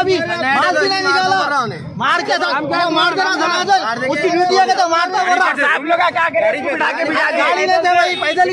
अभी मार भी नहीं निकाला। मार के मार के उसकी ड्यूटी है तो मारता आप लोग क्या करें? बिठा के बिठा भाई पैदल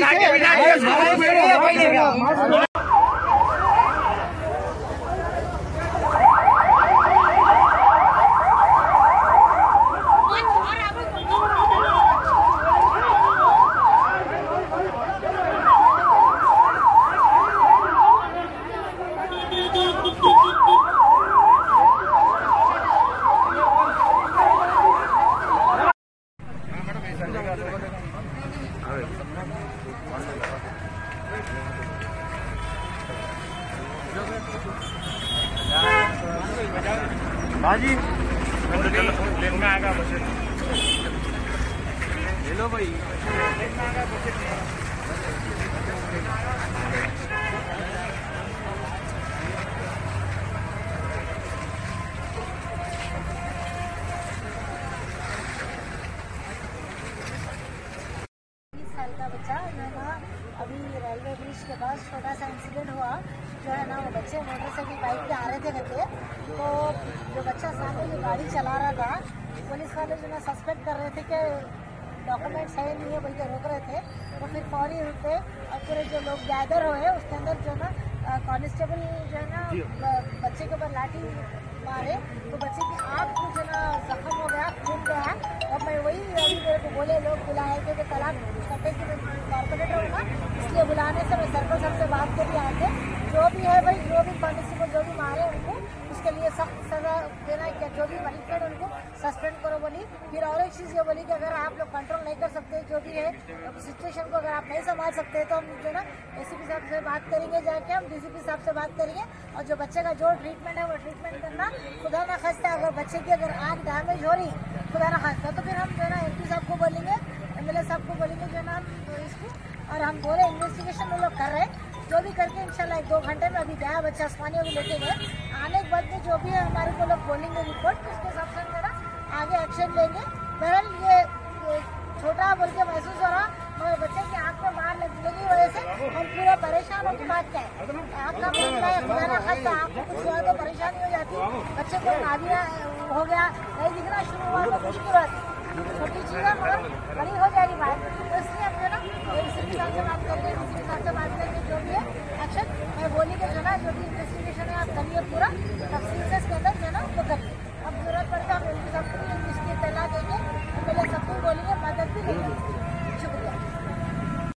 ही थे बाजी लेन में आएगा बस ले लो भाई बीस साल का बच्चा जो है ना अभी रेलवे ब्रिज के पास छोटा सा इंसिडेंट हुआ जो है ना वो बच्चे मोटरसाइकिल बाइक पे आ रहे थे करके। तो जो बच्चा सामने जो गाड़ी चला रहा था पुलिस वाले जो है सस्पेक्ट कर रहे थे कि डॉक्यूमेंट्स है नहीं है बल्कि रोक रहे थे। तो फिर फौरी रुके और पूरे जो लोग गैदर हुए उसके अंदर जो है ना कॉन्स्टेबल जो है ना बच्चे के ऊपर लाठी मारे। तो बच्चे की आँख बुलाने से मैं साहब से बात करी आके। जो भी है भाई, जो भी कांस्टेबल जो भी मारे उनको, उसके लिए सख्त सजा देना क्या जो भी पनिशमेंट उनको सस्पेंड करो बोली। फिर और एक चीज़ ये बोली कि अगर आप लोग कंट्रोल नहीं कर सकते, जो भी है सिचुएशन को अगर आप नहीं संभाल सकते तो हम जो ना एसीपी साहब से बात करेंगे, जाके हम डीसीपी साहब से बात करेंगे। और जो बच्चे का जो ट्रीटमेंट है, वो ट्रीटमेंट करना खुदा ना खास्ता, अगर बच्चे की अगर आँख डैमेज हो रही, खुदा ना खास्ता। तो फिर हम जो है ना एम साहब को बोलेंगे एमएलए साहब को बोलेंगे जो ना इसको, और हम बोले इन्वेस्टिगेशन वो लोग कर रहे हैं। जो भी करके इंशाल्लाह एक दो घंटे में अभी गया बच्चा आसमानी भी लेके गए। आने के बाद में जो भी है, हमारे को लोग बोलेंगे रिपोर्ट उसके हिसाब से हम जरा आगे एक्शन लेंगे। बहरहाल ये छोटा बोल के महसूस हो रहा, मगर बच्चे की आँख में मार लगने की वजह से हम पूरे परेशान हो की बात क्या है आँख का मामला है खुदा ना खास्ता आँख को कुछ हुआ तो परेशानी हो जाती। बच्चे को नादिया हो गया, नहीं दिखना शुरू हुआ तो खुशी की बात। छोटी चीज़ मगर बड़ी हो जाएगी बात। तो इसलिए